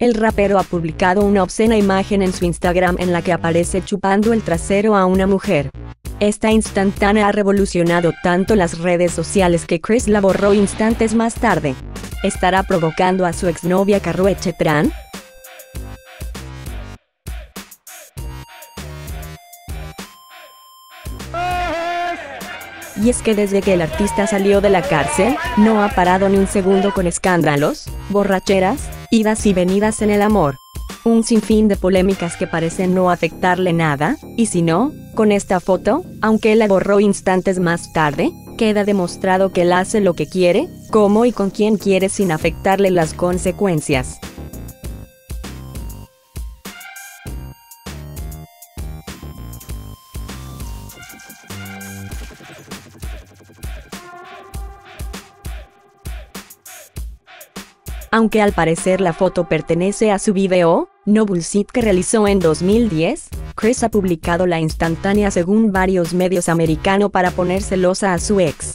El rapero ha publicado una obscena imagen en su Instagram en la que aparece chupando el trasero a una mujer. Esta instantánea ha revolucionado tanto las redes sociales que Chris la borró instantes más tarde. ¿Estará provocando a su exnovia Karrueche Chetran? Y es que desde que el artista salió de la cárcel, no ha parado ni un segundo con escándalos, borracheras, idas y venidas en el amor. Un sinfín de polémicas que parecen no afectarle nada, y si no, con esta foto, aunque la borró instantes más tarde, queda demostrado que él hace lo que quiere, cómo y con quién quiere sin afectarle las consecuencias. Aunque al parecer la foto pertenece a su video, No Bullshit que realizó en 2010, Chris ha publicado la instantánea según varios medios americanos para poner celosa a su ex.